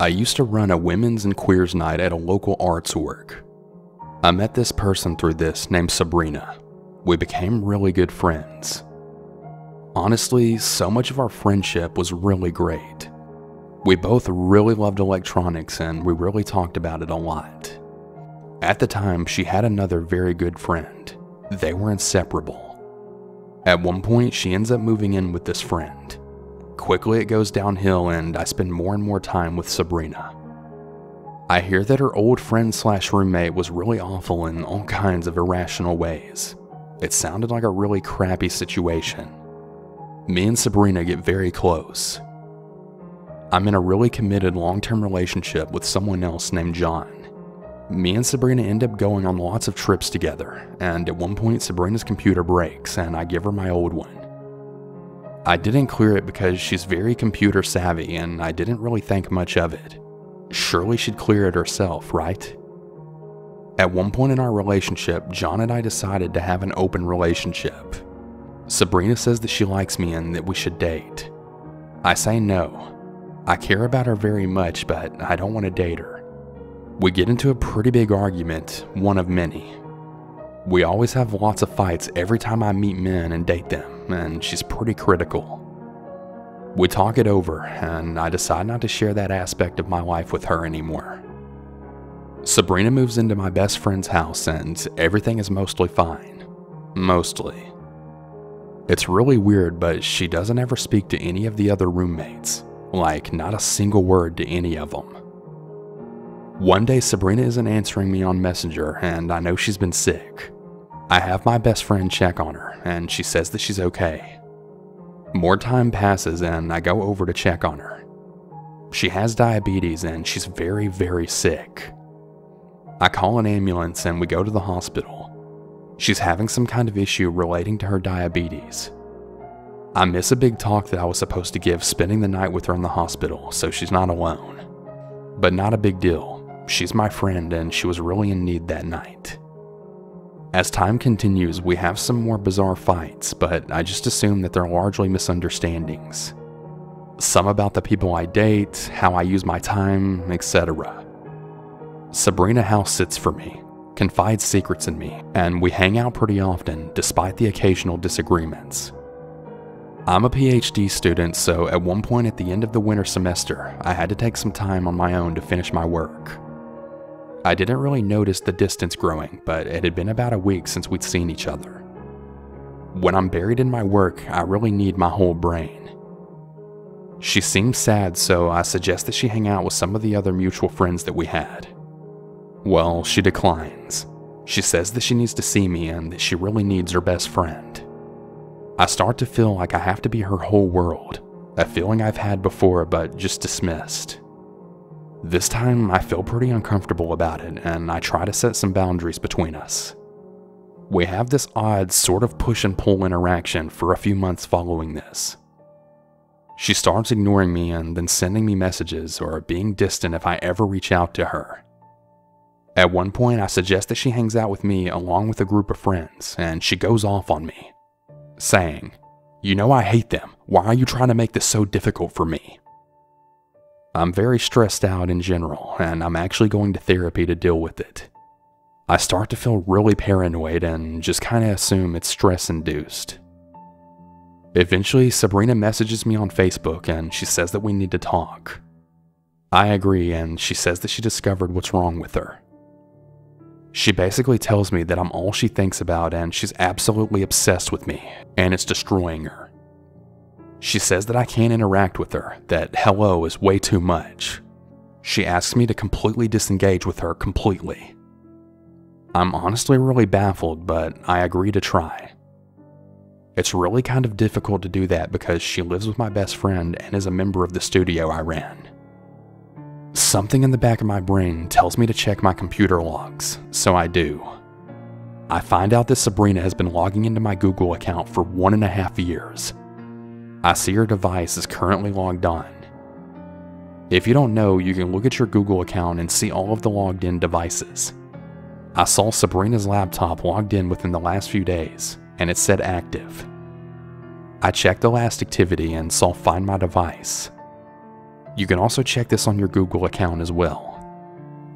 I used to run a women's and queers night at a local arts work. I met this person through this named Sabrina. We became really good friends. Honestly, so much of our friendship was really great. We both really loved electronics and we really talked about it a lot. At the time, she had another very good friend. They were inseparable. At one point, she ends up moving in with this friend. Quickly, it goes downhill, and I spend more and more time with Sabrina. I hear that her old friend slash roommate was really awful in all kinds of irrational ways. It sounded like a really crappy situation. Me and Sabrina get very close. I'm in a really committed long term relationship with someone else named John. Me and Sabrina end up going on lots of trips together, and at one point, Sabrina's computer breaks and I give her my old one. I didn't clear it because she's very computer savvy and I didn't really think much of it. Surely she'd clear it herself, right? At one point in our relationship, John and I decided to have an open relationship. Sabrina says that she likes me and that we should date. I say no. I care about her very much, but I don't want to date her. We get into a pretty big argument, one of many. We always have lots of fights every time I meet men and date them, and she's pretty critical. We talk it over, and I decide not to share that aspect of my life with her anymore. Sabrina moves into my best friend's house, and everything is mostly fine. Mostly. It's really weird, but she doesn't ever speak to any of the other roommates. Like, not a single word to any of them. One day, Sabrina isn't answering me on Messenger, and I know she's been sick. I have my best friend check on her, and she says that she's okay. More time passes, and I go over to check on her. She has diabetes, and she's very, very sick. I call an ambulance, and we go to the hospital. She's having some kind of issue relating to her diabetes. I miss a big talk that I was supposed to give spending the night with her in the hospital, so she's not alone. But not a big deal. She's my friend and she was really in need that night. As time continues, we have some more bizarre fights, but I just assume that they're largely misunderstandings. Some about the people I date, how I use my time, etc. Sabrina house sits for me, confides secrets in me, and we hang out pretty often despite the occasional disagreements. I'm a PhD student, so at one point at the end of the winter semester, I had to take some time on my own to finish my work. I didn't really notice the distance growing, but it had been about a week since we'd seen each other. When I'm buried in my work, I really need my whole brain. She seems sad, so I suggest that she hang out with some of the other mutual friends that we had. Well, she declines. She says that she needs to see me and that she really needs her best friend. I start to feel like I have to be her whole world, a feeling I've had before but just dismissed. This time, I feel pretty uncomfortable about it, and I try to set some boundaries between us. We have this odd sort of push and pull interaction for a few months following this. She starts ignoring me and then sending me messages or being distant if I ever reach out to her. At one point, I suggest that she hangs out with me along with a group of friends, and she goes off on me, saying, You know I hate them. Why are you trying to make this so difficult for me? I'm very stressed out in general, and I'm actually going to therapy to deal with it. I start to feel really paranoid and just kind of assume it's stress induced. Eventually, Sabrina messages me on Facebook and she says that we need to talk. I agree, and she says that she discovered what's wrong with her. She basically tells me that I'm all she thinks about and she's absolutely obsessed with me, and it's destroying her. She says that I can't interact with her, that hello is way too much. She asks me to completely disengage with her completely. I'm honestly really baffled, but I agree to try. It's really kind of difficult to do that because she lives with my best friend and is a member of the studio I ran. Something in the back of my brain tells me to check my computer logs, so I do. I find out that Sabrina has been logging into my Google account for one and a half years. I see your device is currently logged on. If you don't know, you can look at your Google account and see all of the logged in devices. I saw Sabrina's laptop logged in within the last few days, and it said active. I checked the last activity and saw Find My Device. You can also check this on your Google account as well.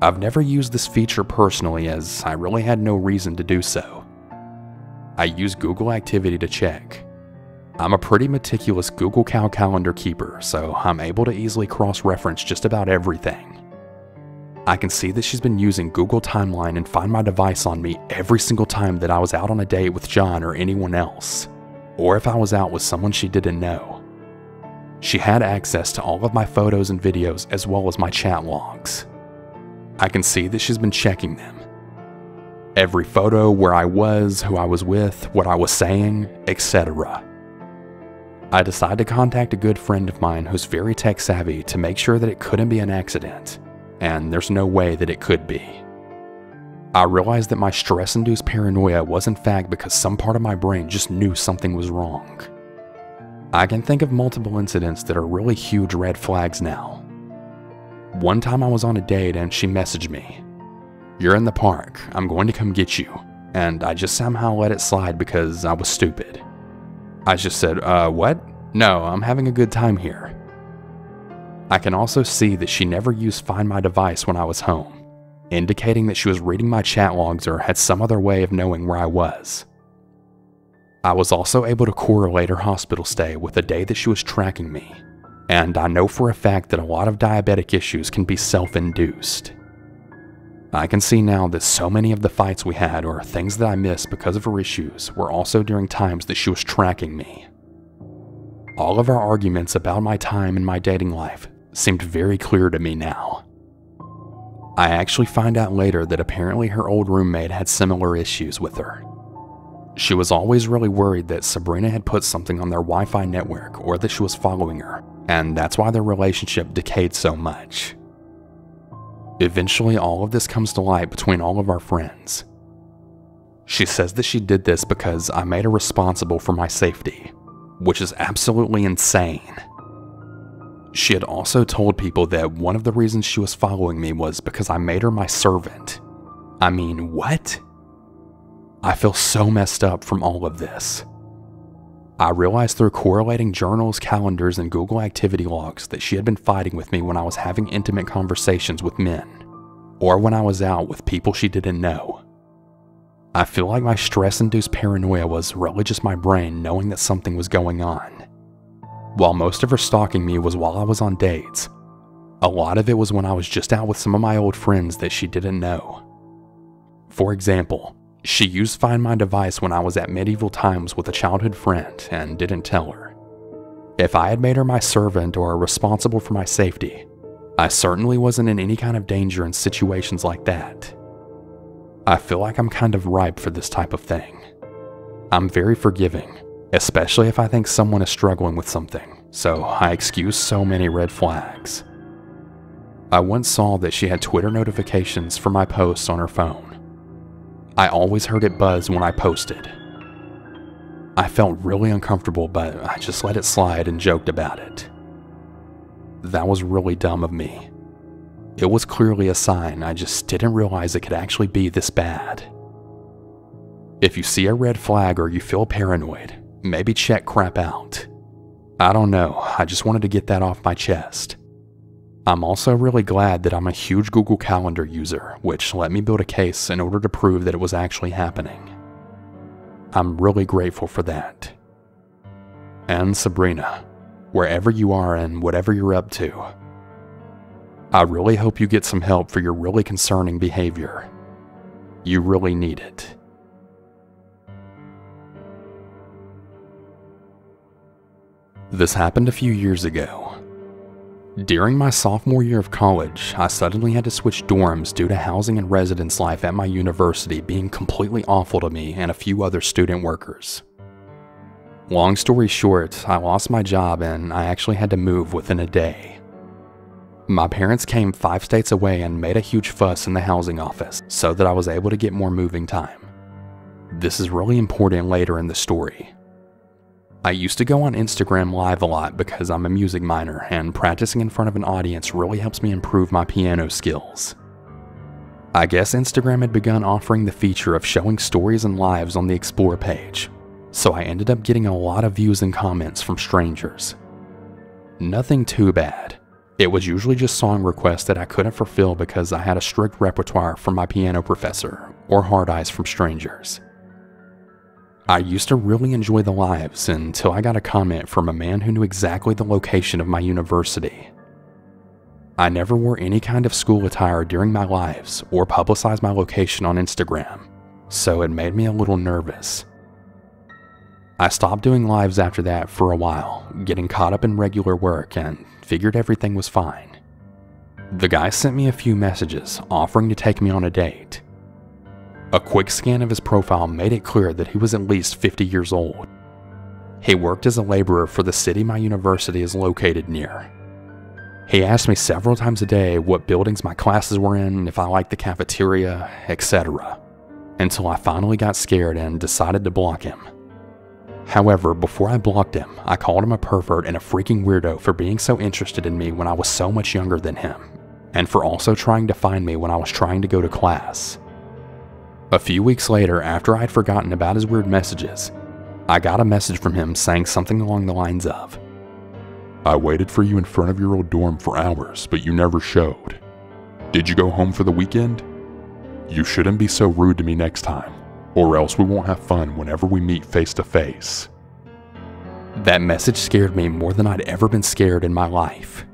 I've never used this feature personally as I really had no reason to do so. I use Google Activity to check. I'm a pretty meticulous Google Cal calendar keeper, so I'm able to easily cross-reference just about everything. I can see that she's been using Google Timeline and Find My Device on me every single time that I was out on a date with John or anyone else, or if I was out with someone she didn't know. She had access to all of my photos and videos as well as my chat logs. I can see that she's been checking them. Every photo, where I was, who I was with, what I was saying, etc. I decide to contact a good friend of mine who's very tech savvy to make sure that it couldn't be an accident, and there's no way that it could be. I realized that my stress induced paranoia was in fact because some part of my brain just knew something was wrong. I can think of multiple incidents that are really huge red flags now. One time I was on a date and she messaged me, You're in the park, I'm going to come get you. And I just somehow let it slide because I was stupid. I just said, Uh, what? No, I'm having a good time here. I can also see that she never used Find My Device when I was home, indicating that she was reading my chat logs or had some other way of knowing where I was. I was also able to correlate her hospital stay with the day that she was tracking me and I know for a fact that a lot of diabetic issues can be self induced. I can see now that so many of the fights we had or things that I missed because of her issues were also during times that she was tracking me. All of our arguments about my time and my dating life seemed very clear to me now. I actually find out later that apparently her old roommate had similar issues with her. She was always really worried that Sabrina had put something on their Wi Fi network or that she was following her, and that's why their relationship decayed so much. Eventually, all of this comes to light between all of our friends. She says that she did this because I made her responsible for my safety, which is absolutely insane. She had also told people that one of the reasons she was following me was because I made her my servant. I mean, what? I feel so messed up from all of this. I realized through correlating journals, calendars, and Google activity logs that she had been fighting with me when I was having intimate conversations with men, or when I was out with people she didn't know. I feel like my stress induced paranoia was just my brain knowing that something was going on. While most of her stalking me was while I was on dates, a lot of it was when I was just out with some of my old friends that she didn't know. For example, she used Find My Device when I was at medieval times with a childhood friend and didn't tell her. If I had made her my servant or responsible for my safety, I certainly wasn't in any kind of danger in situations like that. I feel like I'm kind of ripe for this type of thing. I'm very forgiving, especially if I think someone is struggling with something, so I excuse so many red flags. I once saw that she had Twitter notifications for my posts on her phone. I always heard it buzz when I posted. I felt really uncomfortable, but I just let it slide and joked about it. That was really dumb of me. It was clearly a sign, I just didn't realize it could actually be this bad. If you see a red flag or you feel paranoid, maybe check crap out. I don't know, I just wanted to get that off my chest. I'm also really glad that I'm a huge Google Calendar user, which let me build a case in order to prove that it was actually happening. I'm really grateful for that. And Sabrina, wherever you are and whatever you're up to, I really hope you get some help for your really concerning behavior. You really need it. This happened a few years ago. During my sophomore year of college, I suddenly had to switch dorms due to housing and residence life at my university being completely awful to me and a few other student workers. Long story short, I lost my job and I actually had to move within a day. My parents came five states away and made a huge fuss in the housing office so that I was able to get more moving time. This is really important later in the story. I used to go on Instagram Live a lot because I'm a music minor, and practicing in front of an audience really helps me improve my piano skills. I guess Instagram had begun offering the feature of showing stories and lives on the Explore page, so I ended up getting a lot of views and comments from strangers. Nothing too bad, It was usually just song requests that I couldn't fulfill because I had a strict repertoire from my piano professor or hard eyes from strangers. I used to really enjoy the lives until I got a comment from a man who knew exactly the location of my university. I never wore any kind of school attire during my lives or publicized my location on Instagram, so it made me a little nervous. I stopped doing lives after that for a while, getting caught up in regular work and figured everything was fine. The guy sent me a few messages offering to take me on a date. A quick scan of his profile made it clear that he was at least 50 years old. He worked as a laborer for the city my university is located near. He asked me several times a day what buildings my classes were in, if I liked the cafeteria, etc., until I finally got scared and decided to block him. However, before I blocked him, I called him a pervert and a freaking weirdo for being so interested in me when I was so much younger than him, and for also trying to find me when I was trying to go to class. A few weeks later, after I had forgotten about his weird messages, I got a message from him saying something along the lines of, I waited for you in front of your old dorm for hours, but you never showed. Did you go home for the weekend? You shouldn't be so rude to me next time or else we won't have fun whenever we meet face to face. That message scared me more than I'd ever been scared in my life.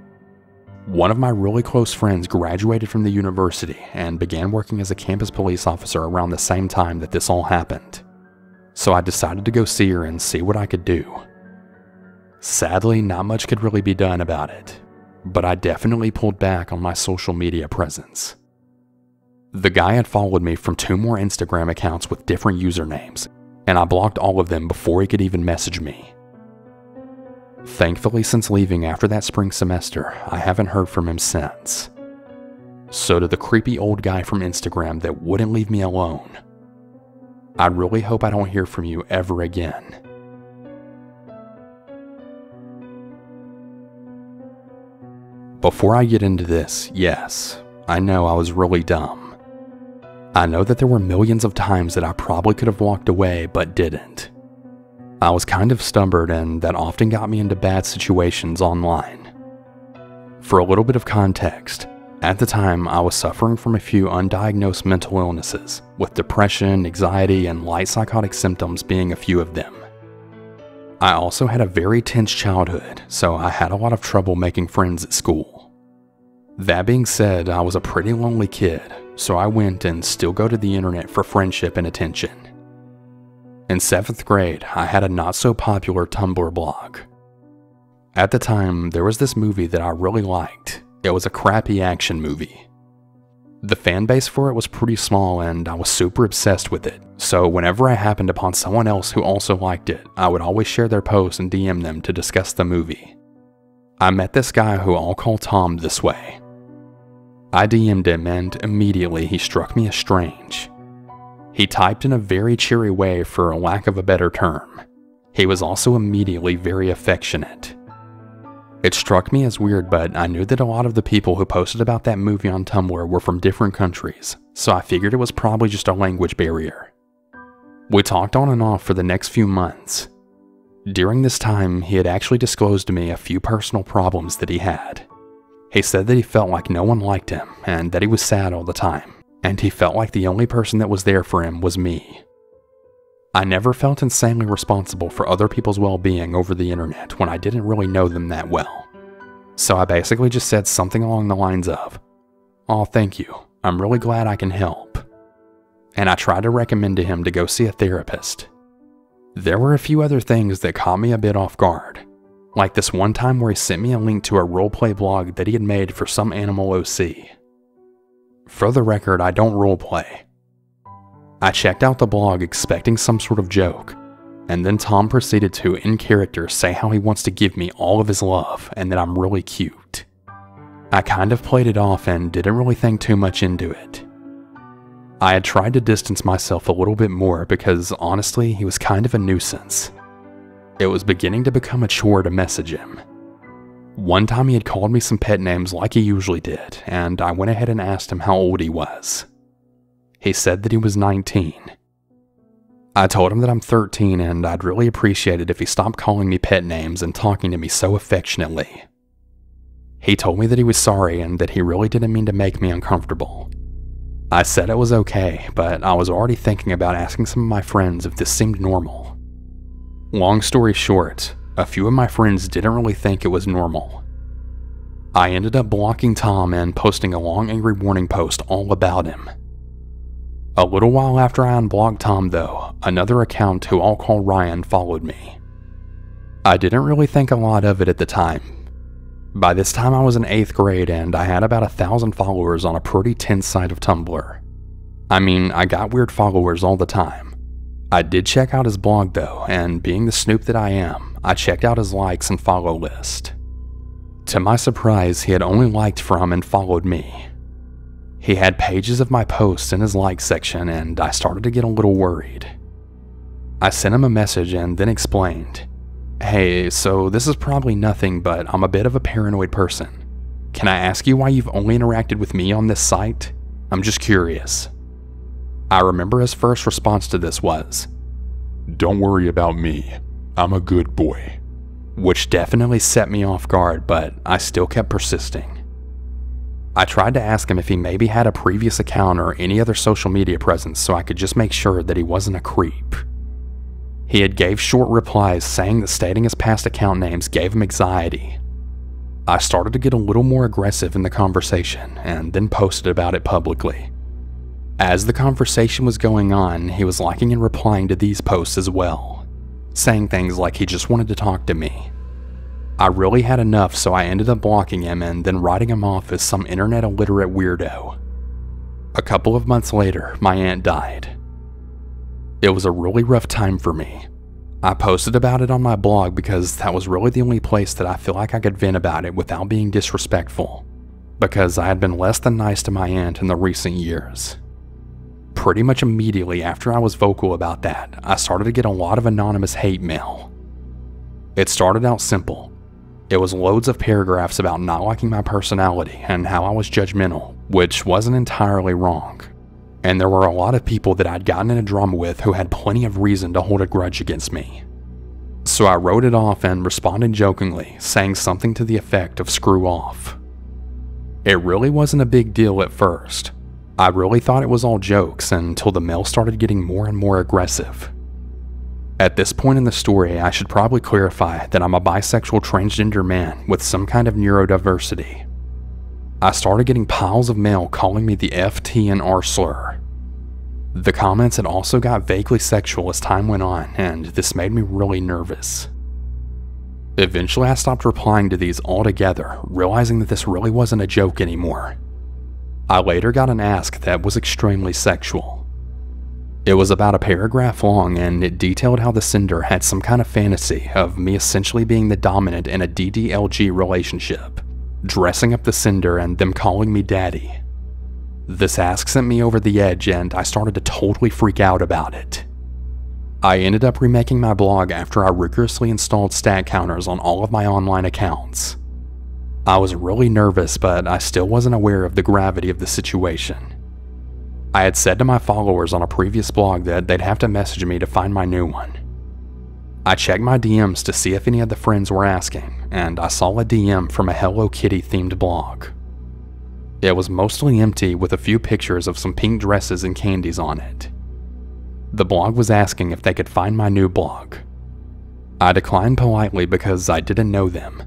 One of my really close friends graduated from the university and began working as a campus police officer around the same time that this all happened. So I decided to go see her and see what I could do. Sadly, not much could really be done about it, but I definitely pulled back on my social media presence. The guy had followed me from two more Instagram accounts with different usernames, and I blocked all of them before he could even message me. Thankfully, since leaving after that spring semester, I haven't heard from him since. So, did the creepy old guy from Instagram that wouldn't leave me alone, I really hope I don't hear from you ever again. Before I get into this, yes, I know I was really dumb. I know that there were millions of times that I probably could have walked away but didn't. I was kind of stubborn and that often got me into bad situations online. For a little bit of context, at the time I was suffering from a few undiagnosed mental illnesses, with depression, anxiety, and light psychotic symptoms being a few of them. I also had a very tense childhood, so I had a lot of trouble making friends at school. That being said, I was a pretty lonely kid so I went and still go to the internet for friendship and attention. In 7th grade, I had a not so popular Tumblr blog. At the time, there was this movie that I really liked. It was a crappy action movie. The fan base for it was pretty small and I was super obsessed with it, so whenever I happened upon someone else who also liked it, I would always share their posts and DM them to discuss the movie. I met this guy who I'll call Tom this way. I DM'd him and immediately he struck me as strange. He typed in a very cheery way for a lack of a better term. He was also immediately very affectionate. It struck me as weird, but I knew that a lot of the people who posted about that movie on Tumblr were from different countries, so I figured it was probably just a language barrier. We talked on and off for the next few months. During this time, he had actually disclosed to me a few personal problems that he had. He said that he felt like no one liked him and that he was sad all the time, and he felt like the only person that was there for him was me. I never felt insanely responsible for other people's well being over the internet when I didn't really know them that well. So I basically just said something along the lines of, Oh, thank you. I'm really glad I can help. And I tried to recommend to him to go see a therapist. There were a few other things that caught me a bit off guard, like this one time where he sent me a link to a roleplay blog that he had made for some animal OC. For the record, I don't roleplay. I checked out the blog expecting some sort of joke, and then Tom proceeded to, in character, say how he wants to give me all of his love and that I'm really cute. I kind of played it off and didn't really think too much into it. I had tried to distance myself a little bit more because honestly, he was kind of a nuisance. It was beginning to become a chore to message him. One time he had called me some pet names like he usually did, and I went ahead and asked him how old he was. He said that he was 19. I told him that I'm 13 and I'd really appreciate it if he stopped calling me pet names and talking to me so affectionately. He told me that he was sorry and that he really didn't mean to make me uncomfortable. I said it was okay, but I was already thinking about asking some of my friends if this seemed normal. Long story short, a few of my friends didn't really think it was normal. I ended up blocking Tom and posting a long angry warning post all about him. A little while after I unblocked Tom, though, another account who I'll call Ryan followed me. I didn't really think a lot of it at the time, by this time, I was in 8th grade and I had about a thousand followers on a pretty tense site of Tumblr. I mean, I got weird followers all the time. I did check out his blog though, and being the snoop that I am, I checked out his likes and follow list. To my surprise, he had only liked from and followed me. He had pages of my posts in his like section, and I started to get a little worried. I sent him a message and then explained Hey, so this is probably nothing, but I'm a bit of a paranoid person. Can I ask you why you've only interacted with me on this site? I'm just curious. I remember his first response to this was, Don't worry about me. I'm a good boy. Which definitely set me off guard, but I still kept persisting. I tried to ask him if he maybe had a previous account or any other social media presence so I could just make sure that he wasn't a creep. He had gave short replies saying that stating his past account names gave him anxiety. I started to get a little more aggressive in the conversation and then posted about it publicly. As the conversation was going on, he was liking and replying to these posts as well, saying things like he just wanted to talk to me. I really had enough, so I ended up blocking him and then writing him off as some internet illiterate weirdo. A couple of months later, my aunt died, it was a really rough time for me. I posted about it on my blog because that was really the only place that I feel like I could vent about it without being disrespectful, because I had been less than nice to my aunt in the recent years. Pretty much immediately after I was vocal about that, I started to get a lot of anonymous hate mail. It started out simple. It was loads of paragraphs about not liking my personality and how I was judgmental, which wasn't entirely wrong and there were a lot of people that I'd gotten in a drama with who had plenty of reason to hold a grudge against me. So I wrote it off and responded jokingly, saying something to the effect of screw off. It really wasn't a big deal at first. I really thought it was all jokes until the mail started getting more and more aggressive. At this point in the story, I should probably clarify that I'm a bisexual transgender man with some kind of neurodiversity. I started getting piles of mail calling me the F, T, and R slur. The comments had also got vaguely sexual as time went on, and this made me really nervous. Eventually, I stopped replying to these altogether, realizing that this really wasn't a joke anymore. I later got an ask that was extremely sexual. It was about a paragraph long and it detailed how the sender had some kind of fantasy of me essentially being the dominant in a DDLG relationship dressing up the sender and them calling me daddy. This ask sent me over the edge and I started to totally freak out about it. I ended up remaking my blog after I rigorously installed stat counters on all of my online accounts. I was really nervous, but I still wasn't aware of the gravity of the situation. I had said to my followers on a previous blog that they'd have to message me to find my new one. I checked my DMs to see if any of the friends were asking, and I saw a DM from a Hello Kitty themed blog. It was mostly empty with a few pictures of some pink dresses and candies on it. The blog was asking if they could find my new blog. I declined politely because I didn't know them.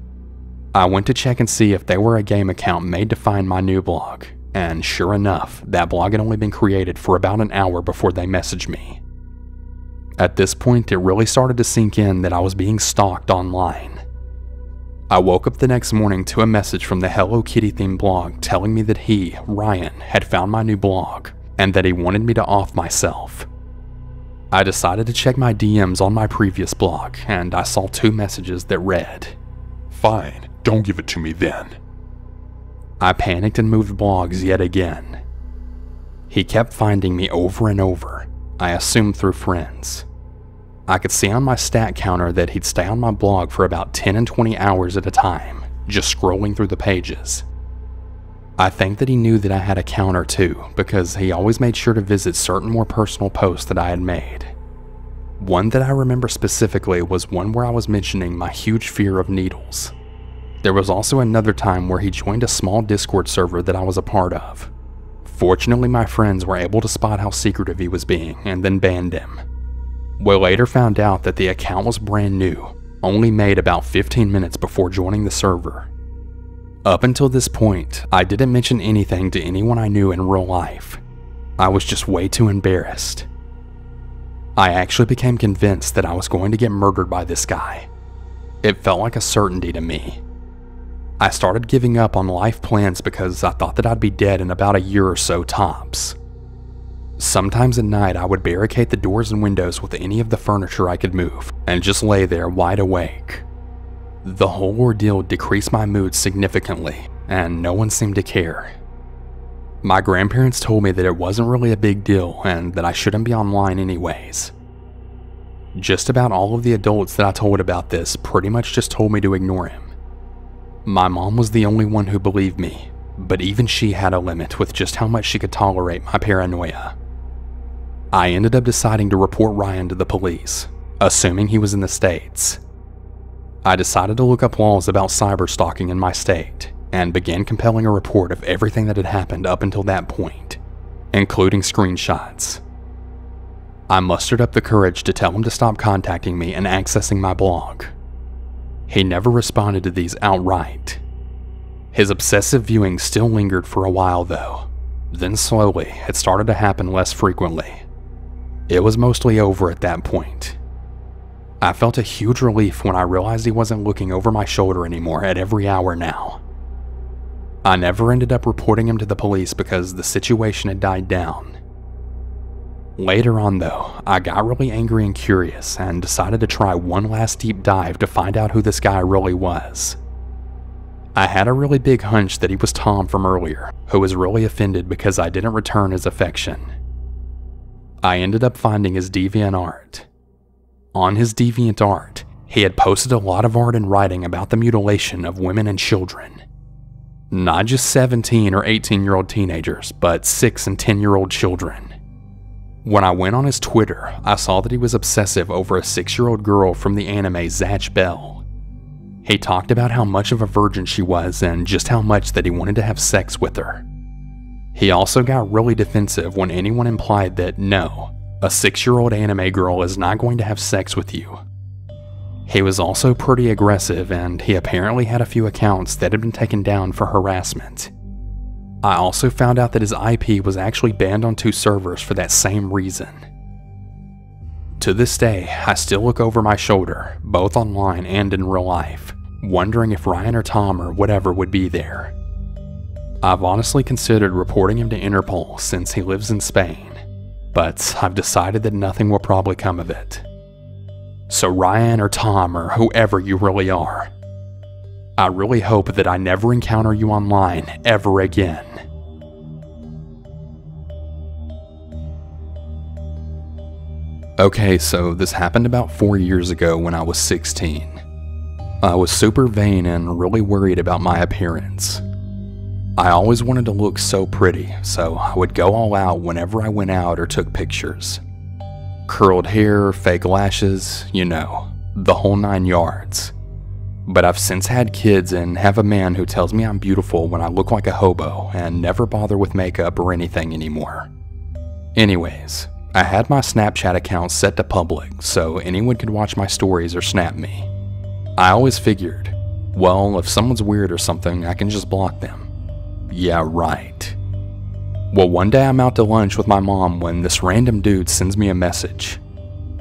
I went to check and see if they were a game account made to find my new blog, and sure enough, that blog had only been created for about an hour before they messaged me. At this point, it really started to sink in that I was being stalked online. I woke up the next morning to a message from the Hello Kitty themed blog telling me that he, Ryan, had found my new blog and that he wanted me to off myself. I decided to check my DMs on my previous blog and I saw two messages that read, Fine, don't give it to me then. I panicked and moved blogs yet again. He kept finding me over and over, I assumed through friends. I could see on my stat counter that he'd stay on my blog for about 10 and 20 hours at a time, just scrolling through the pages. I think that he knew that I had a counter too, because he always made sure to visit certain more personal posts that I had made. One that I remember specifically was one where I was mentioning my huge fear of needles. There was also another time where he joined a small Discord server that I was a part of. Fortunately, my friends were able to spot how secretive he was being and then banned him. We later found out that the account was brand new, only made about 15 minutes before joining the server. Up until this point, I didn't mention anything to anyone I knew in real life. I was just way too embarrassed. I actually became convinced that I was going to get murdered by this guy. It felt like a certainty to me. I started giving up on life plans because I thought that I'd be dead in about a year or so tops. Sometimes at night, I would barricade the doors and windows with any of the furniture I could move and just lay there wide awake. The whole ordeal decreased my mood significantly, and no one seemed to care. My grandparents told me that it wasn't really a big deal and that I shouldn't be online anyways. Just about all of the adults that I told about this pretty much just told me to ignore him. My mom was the only one who believed me, but even she had a limit with just how much she could tolerate my paranoia. I ended up deciding to report Ryan to the police, assuming he was in the States. I decided to look up laws about cyber stalking in my state and began compelling a report of everything that had happened up until that point, including screenshots. I mustered up the courage to tell him to stop contacting me and accessing my blog. He never responded to these outright. His obsessive viewing still lingered for a while, though. Then slowly, it started to happen less frequently. It was mostly over at that point. I felt a huge relief when I realized he wasn't looking over my shoulder anymore at every hour now. I never ended up reporting him to the police because the situation had died down. Later on, though, I got really angry and curious and decided to try one last deep dive to find out who this guy really was. I had a really big hunch that he was Tom from earlier, who was really offended because I didn't return his affection. I ended up finding his DeviantArt. On his DeviantArt, he had posted a lot of art and writing about the mutilation of women and children. Not just 17 or 18 year old teenagers, but 6 and 10 year old children. When I went on his Twitter, I saw that he was obsessive over a six year old girl from the anime Zatch Bell. He talked about how much of a virgin she was and just how much that he wanted to have sex with her. He also got really defensive when anyone implied that no, a six year old anime girl is not going to have sex with you. He was also pretty aggressive, and he apparently had a few accounts that had been taken down for harassment. I also found out that his IP was actually banned on two servers for that same reason. To this day, I still look over my shoulder, both online and in real life, wondering if Ryan or Tom or whatever would be there. I've honestly considered reporting him to Interpol since he lives in Spain, but I've decided that nothing will probably come of it. So, Ryan or Tom or whoever you really are, I really hope that I never encounter you online ever again. Okay, so this happened about four years ago when I was 16. I was super vain and really worried about my appearance. I always wanted to look so pretty, so I would go all out whenever I went out or took pictures. Curled hair, fake lashes, you know, the whole nine yards. But I've since had kids and have a man who tells me I'm beautiful when I look like a hobo and never bother with makeup or anything anymore. Anyways, I had my Snapchat account set to public so anyone could watch my stories or snap me. I always figured, well, if someone's weird or something, I can just block them. Yeah, right. Well, one day I'm out to lunch with my mom when this random dude sends me a message.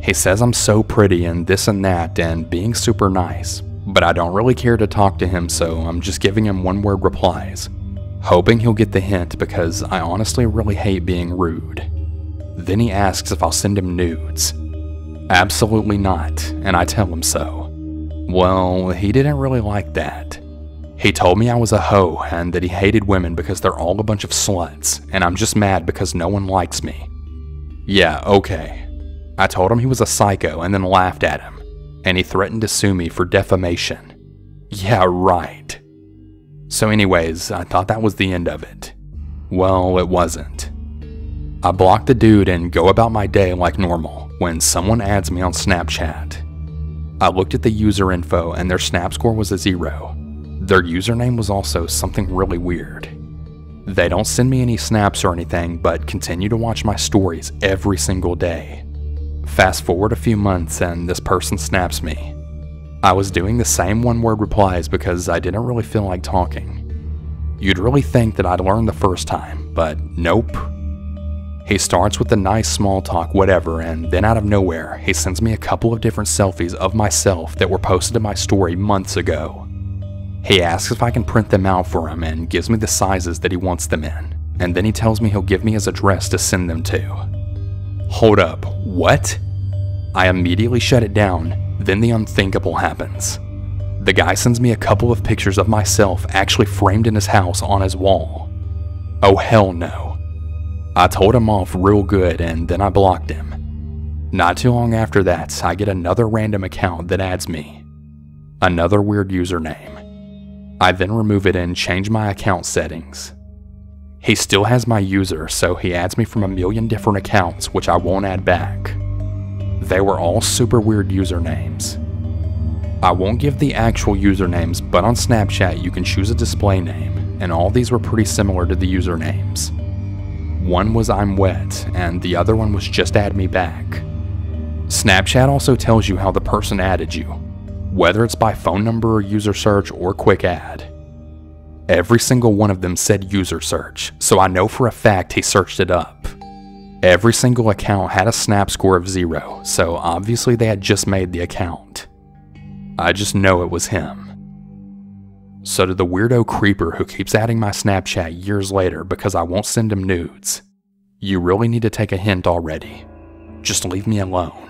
He says I'm so pretty and this and that and being super nice, but I don't really care to talk to him, so I'm just giving him one word replies, hoping he'll get the hint because I honestly really hate being rude. Then he asks if I'll send him nudes. Absolutely not, and I tell him so. Well, he didn't really like that. He told me I was a hoe and that he hated women because they're all a bunch of sluts, and I'm just mad because no one likes me. Yeah, okay. I told him he was a psycho and then laughed at him, and he threatened to sue me for defamation. Yeah, right. So, anyways, I thought that was the end of it. Well, it wasn't. I block the dude and go about my day like normal when someone adds me on Snapchat. I looked at the user info and their snap score was a zero. Their username was also something really weird. They don't send me any snaps or anything, but continue to watch my stories every single day. Fast forward a few months, and this person snaps me. I was doing the same one word replies because I didn't really feel like talking. You'd really think that I'd learned the first time, but nope. He starts with the nice small talk, whatever, and then out of nowhere, he sends me a couple of different selfies of myself that were posted to my story months ago. He asks if I can print them out for him and gives me the sizes that he wants them in, and then he tells me he'll give me his address to send them to. Hold up, what? I immediately shut it down, then the unthinkable happens. The guy sends me a couple of pictures of myself actually framed in his house on his wall. Oh hell no. I told him off real good and then I blocked him. Not too long after that, I get another random account that adds me. Another weird username. I then remove it and change my account settings. He still has my user, so he adds me from a million different accounts, which I won't add back. They were all super weird usernames. I won't give the actual usernames, but on Snapchat you can choose a display name, and all these were pretty similar to the usernames. One was I'm wet, and the other one was just add me back. Snapchat also tells you how the person added you, whether it's by phone number or user search or quick add. Every single one of them said user search, so I know for a fact he searched it up. Every single account had a snap score of zero, so obviously they had just made the account. I just know it was him. So to the weirdo creeper who keeps adding my Snapchat years later because I won't send him nudes, you really need to take a hint already. Just leave me alone.